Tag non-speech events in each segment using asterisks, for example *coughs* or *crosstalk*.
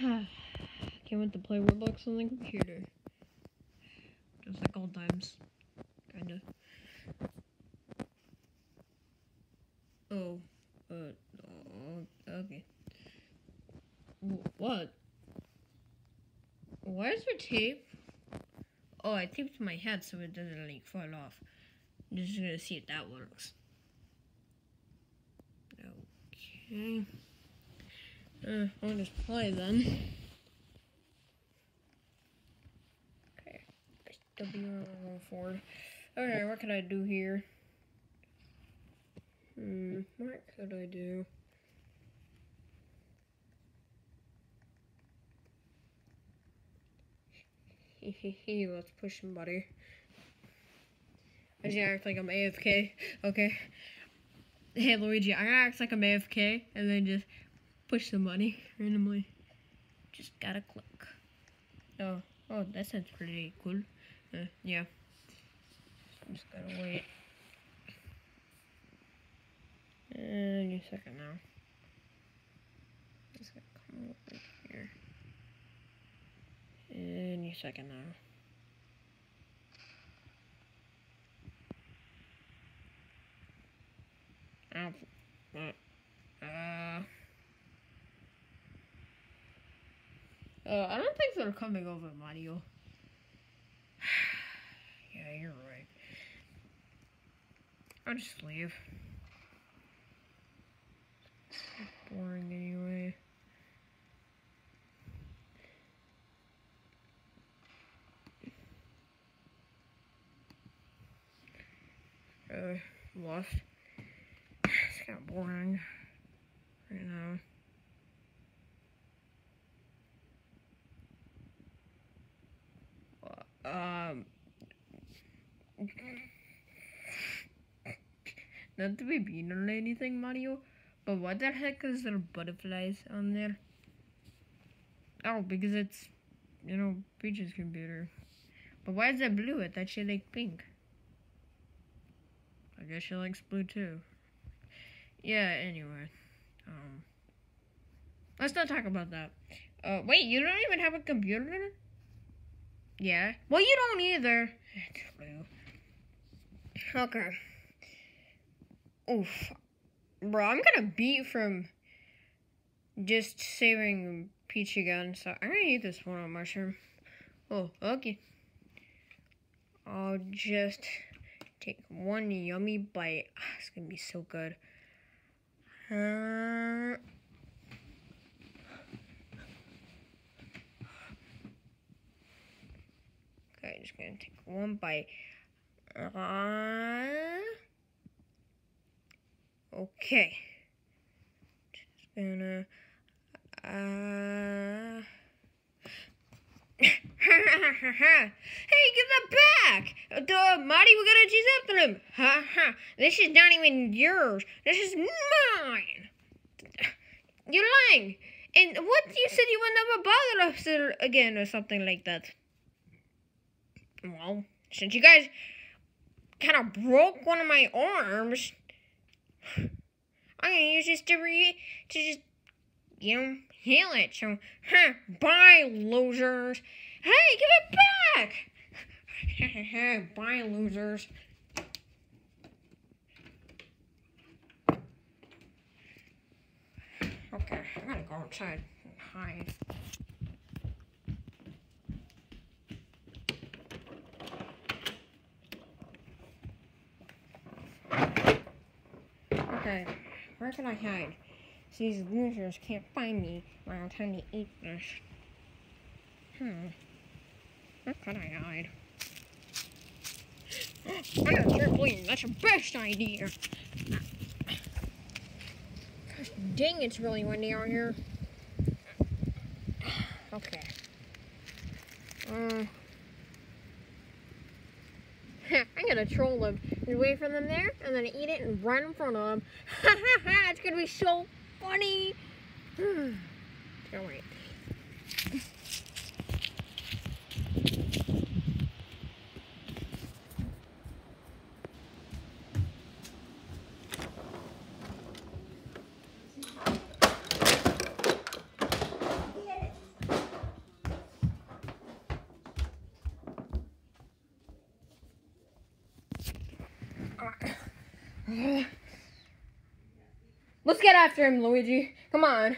*sighs* Can't wait to play Roblox on the computer. Just like old times. Kinda. Oh. Uh. okay. What? Why is there tape? Oh, I taped my head so it doesn't like fall off. I'm just gonna see if that works. Okay. Uh, I'll just play then. Okay. W forward. Okay, what can I do here? Hmm, what could I do? Hehehe, *laughs* let's push him, buddy. I just act like I'm AFK. Okay. Hey, Luigi, I act like I'm AFK and then just push money randomly. Just gotta click. Oh, oh, that sounds pretty cool. Uh, yeah. Just gotta wait. Any second now. Just gotta come over here. Any second now. Oh, uh, uh, uh, I don't think they're coming over, Mario. *sighs* yeah, you're right. I'll just leave. It's boring anyway. Uh, lost. *sighs* It's kind of boring right now. Um, not to be mean or anything, Mario, but what the heck is there butterflies on there? Oh, because it's, you know, Peach's computer. But why is that blue? I thought she liked pink. I guess she likes blue too. Yeah, anyway. Um, let's not talk about that. Uh, wait, you don't even have a computer? Yeah. Well, you don't either. Okay. Oof. Bro, I'm gonna beat from just saving Peach again, so I'm gonna eat this one on mushroom. Oh, okay. I'll just take one yummy bite. Ah, It's gonna be so good. Uh, okay, just gonna take one bite. Uh, okay. Just gonna. Uh, *laughs* hey, give that back! Duh, Marty, we gotta chase after him! Ha ha! This is not even yours. This is mine! You're lying! And what? You said you would never bother us again or something like that. Well, since you guys kind of broke one of my arms, I'm gonna use this to, re- to just, you know, heal it. So, huh, bye, losers. Hey, give it back! *laughs* bye, losers. Okay, I gotta go outside and hide. Okay, where can I hide? So these losers can't find me while I'm trying to eat this. Hmm. Where can I hide? I got trampoline. That's the best idea. Gosh dang, it's really windy out here. Okay. Uh, I'm them. And wait for them there, and then eat it and run in front of them. *laughs* it's gonna be so funny. *sighs* Can't wait. Let's get after him, Luigi. Come on.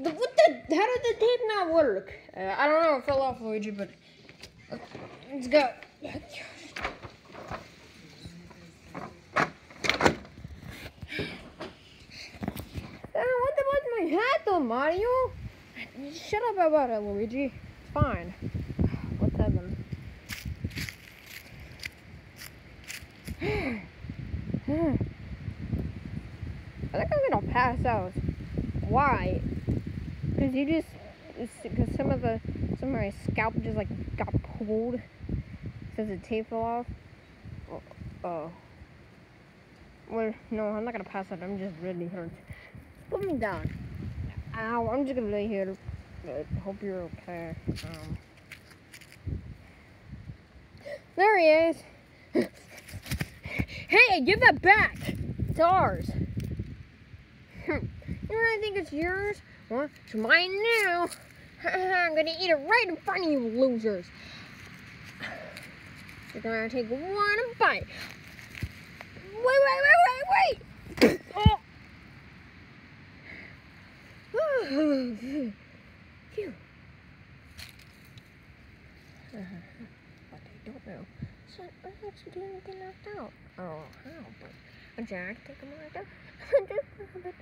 The, what the? How did the tape not work? Uh, I don't know. It fell off, Luigi, but uh, let's go. Uh, my hat, though, Mario? Shut up about it, Luigi. Fine. Have them. I think I'm gonna pass out. Why? Because you just, because some of the, some of my scalp just like got pulled. Says the tape fell off. Oh, oh. Well, no, I'm not gonna pass out. I'm just really hurt. Put me down. Ow, I'm just gonna lay here. But hope you're okay. Um. There he is. *laughs* hey, give that back. It's ours. you really think it's yours? Well, it's mine now. *laughs* I'm gonna eat it right in front of you losers. You're gonna take one bite. Wait, wait, wait, wait, wait! Phew. Uh-huh. but I don't know. So I accidentally get knocked out. Oh, how? But Jack, take there. Just but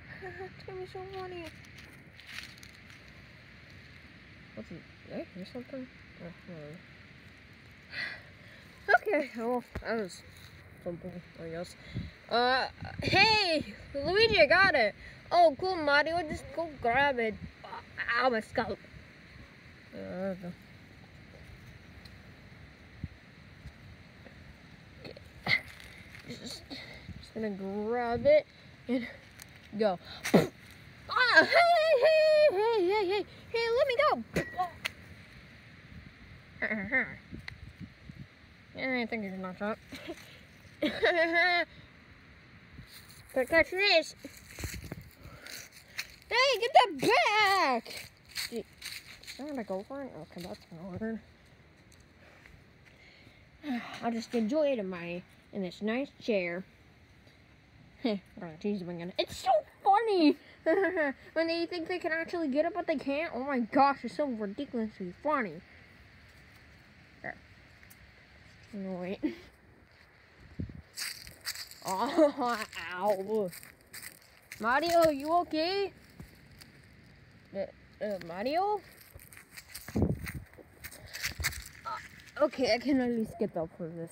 it's gonna be so funny. What's it? Eh, Did I hear something? Oh. *sighs* Okay, well, that was simple, I guess. Uh, hey! Luigi, I got it! Oh, cool, Mario, just go grab it. Ow, my scalp. Uh, just, just gonna grab it and go. Ah, hey, hey, hey, hey, hey, hey, let me go. *laughs* I think he's knocked out. *laughs* Gotta catch this. Hey, get that back! Gee, I'm gonna go for it. Okay, that's in order. I'll just enjoy it in my in this nice chair. *laughs* I'm gonna. It's so funny *laughs* when they think they can actually get it, but they can't. Oh my gosh, it's so ridiculously funny. No, wait. Oh, *laughs* ow. Mario, you okay? Uh, uh, Mario? Uh, okay, I can at least get up for this.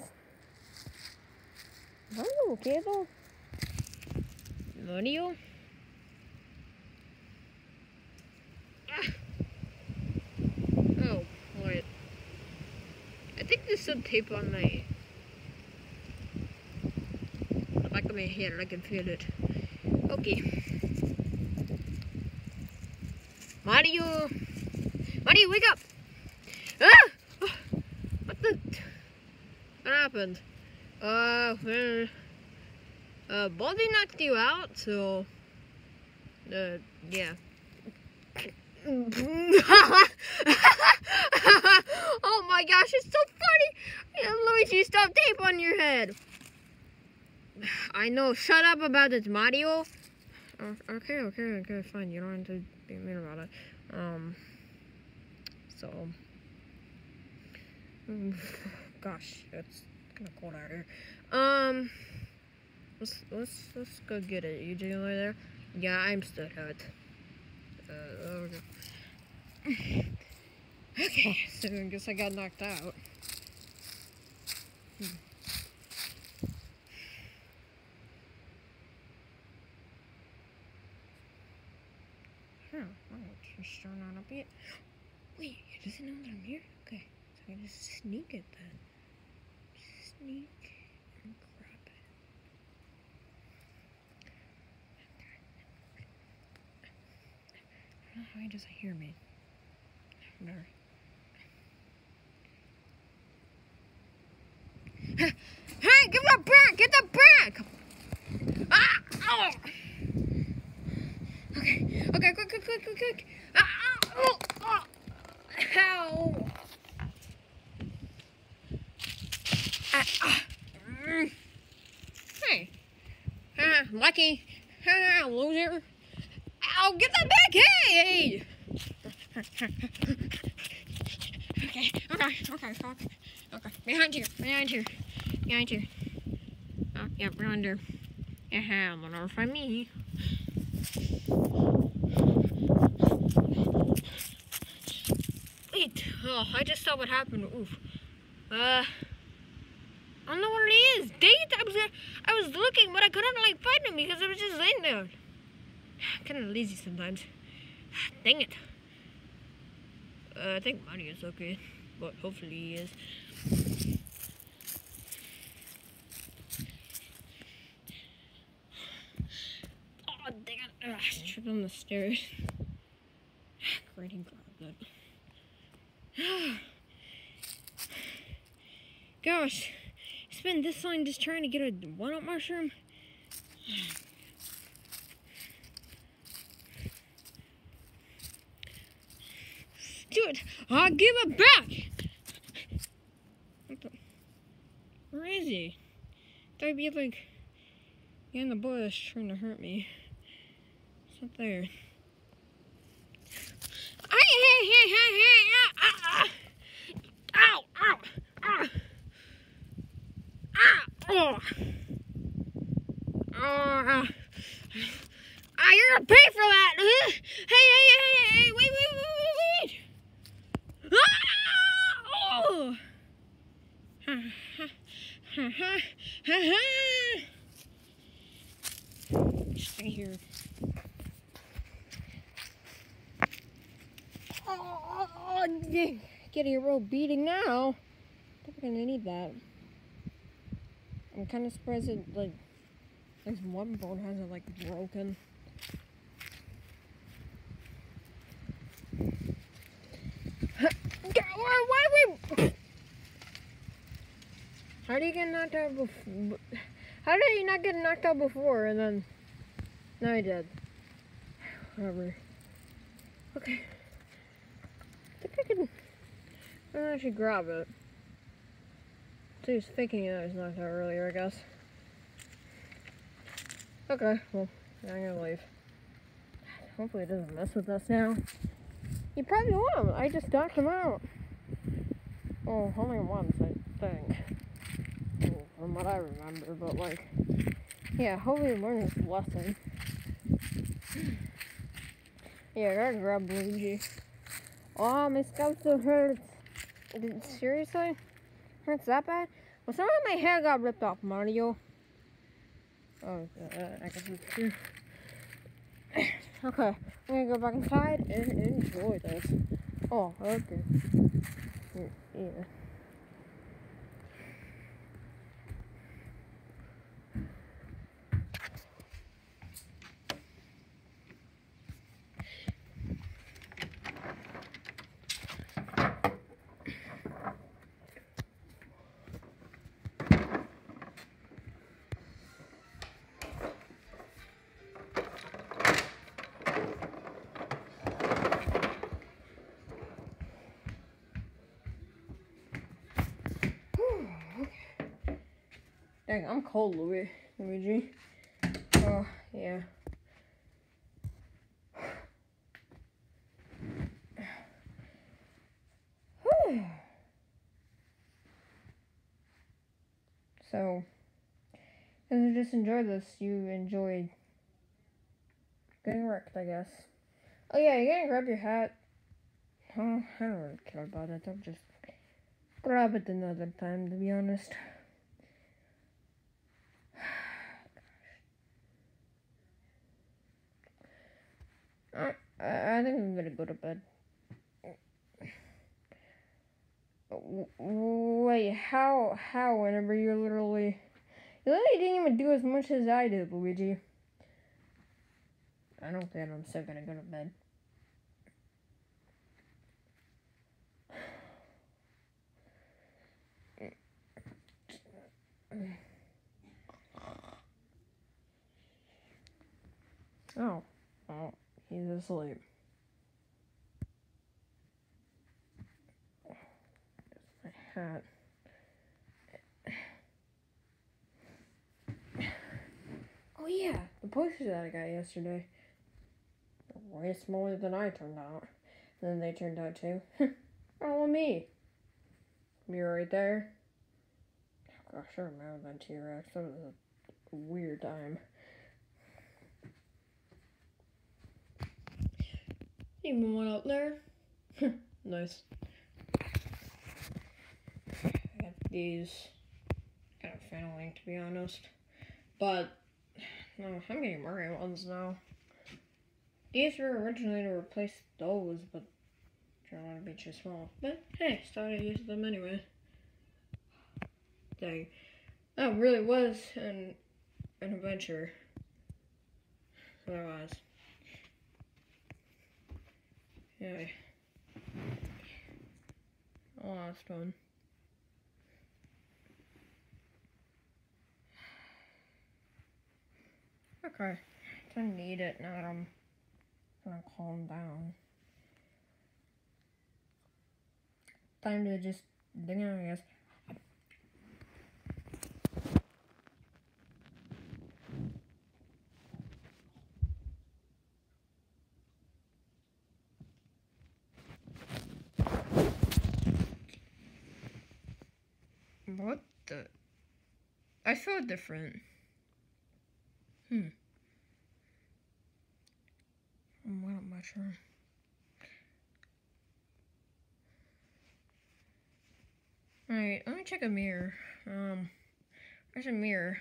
Mario okay though? Mario? Ah. Oh, what? I think there's some tape on my my head. I can feel it. Okay. Mario! Mario, wake up! Ah! What the? What happened? Uh, well, uh, body knocked you out, so, uh, yeah. *laughs* oh my gosh, it's so funny! Luigi, stop tape on your head! I know, shut up about it, Mario. Oh, okay, okay, okay, fine. You don't have to be mean about it. Um, so, *sighs* gosh, it's kind of cold out here. Um, let's let's let's go get it. You doing over there? Yeah, I'm still hurt. Uh, okay. *sighs* okay, so I guess I got knocked out. Hmm. Huh, oh, just turn on a bit. Wait, he doesn't know that I'm here? Okay, so I can just sneak it then. Sneak and grab it. I don't know how he doesn't hear me. Whatever. *laughs* Hey, give that back! Get that back! Ah! Oh! Okay, Okay, quick, quick, quick, quick, quick. Ah. Ow. Ah, ah. Mm. Hey. Ah, lucky. Ah, loser. Ow, get that back. Hey. okay, okay, okay. Okay, behind you, behind you, behind you. Oh, yep, we're under. Yeah, one for me. Oh, I just saw what happened. Oof. Uh, I don't know what it is. Dang it, I was, I was looking, but I couldn't like find him because it was just laying there. *sighs* Kind of lazy sometimes. *sighs* Dang it. Uh, I think Mario is okay, but hopefully he is. *sighs* Oh, dang it. Ugh, I tripped on the stairs. Grabbed it. *sighs* Gosh, spend this long just trying to get a one-up mushroom. *sighs* It! I'll give it back! Where is he? Thought he'd be like in the bush trying to hurt me. It's not there. Ow! Ow! Ow! Ah! Oh! Oh! Ah, you're gonna pay for that! Hey, hey, hey, hey, wait, wait, wait, wait, wait! Ah! Oh! Ha, ha, ha, ha, ha, ha. Stay here. Oh. Getting a real beating now. Think we're gonna need that. I'm kind of surprised it, like, this one bone hasn't, like, broken. Why, why we... *coughs* How do you get knocked out before? How did you not get knocked out before and then... Now I did. *sighs* Whatever. Okay. I can actually grab it. So he was thinking I was knocked out earlier, I guess. Okay, well, I'm gonna leave. Hopefully it doesn't mess with us now. You probably won't. I just knocked him out. Oh, only once, I think. Well, From what I remember, but like, yeah, hopefully he learned his lesson. Yeah, I gotta grab Luigi. Oh, my scalp still hurts. Did, seriously? Hurts that bad? Well, some of my hair got ripped off, Mario. Oh, uh, I guess it's true. *coughs* okay, I'm gonna go back inside and enjoy this. Oh, okay. Yeah. I'm cold, Louis, Luigi. Oh, yeah. *sighs* So, as you just enjoyed this, you enjoyed getting wrecked, I guess. Oh yeah, you're gonna grab your hat. Huh? I don't really care about it. I'll just grab it another time, to be honest. I, I think I'm gonna go to bed. Wait, how, how, whenever you're literally, you literally didn't even do as much as I did, Luigi. I don't think I'm still gonna go to bed. Oh, He's asleep. My hat. Oh yeah, the posters that I got yesterday. Way smaller than I turned out. And then they turned out too. *laughs* oh, me. Me right there. Gosh, I remember that T-Rex. That was a weird time. Even one up there. *laughs* nice. I got these. Kind of failing, to be honest. But, no, I'm getting Mario ones now. These were originally to replace those, but they're going to be too small. But, hey, started using them anyway. Dang. That really was an, an adventure. That was. Yeah. Last one. Okay. I need it now that I'm gonna calm down. Time to just in, I guess. What the? I feel different. Hmm. I'm not much sure. Alright, let me check a mirror. Um, there's a mirror.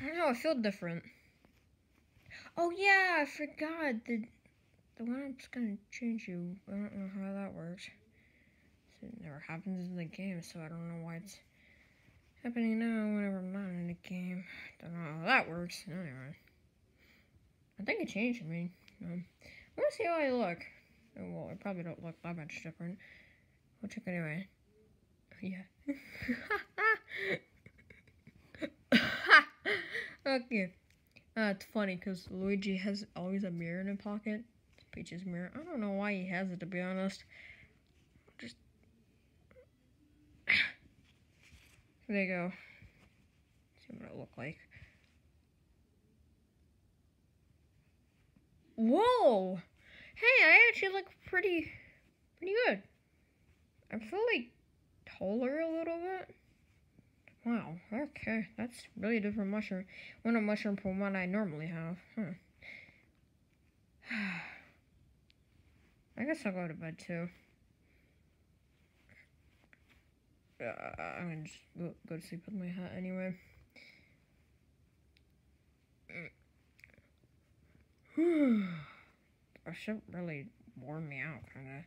I don't know, I feel different. Oh yeah, I forgot the the one that's gonna change you. I don't know how that works. It never happens in the game, so I don't know why it's happening now whenever I'm not in the game. Don't know how that works. Anyway. I think it changed me. Um, let's see how I look. Oh, well, I probably don't look that much different. We'll check anyway. *laughs* Yeah. *laughs* okay. Uh, it's funny because Luigi has always a mirror in his pocket. Peach's mirror. I don't know why he has it, to be honest. Just. There you go. See what it look like. Whoa! Hey, I actually look pretty, pretty good. I feel like taller a little bit. Wow, okay, that's really different mushroom. One a mushroom from what I normally have. Huh. *sighs* I guess I'll go to bed too. Uh, I'm gonna just go, go to sleep with my hat anyway. *sighs* that should really warm me out, kinda.